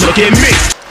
Look at me.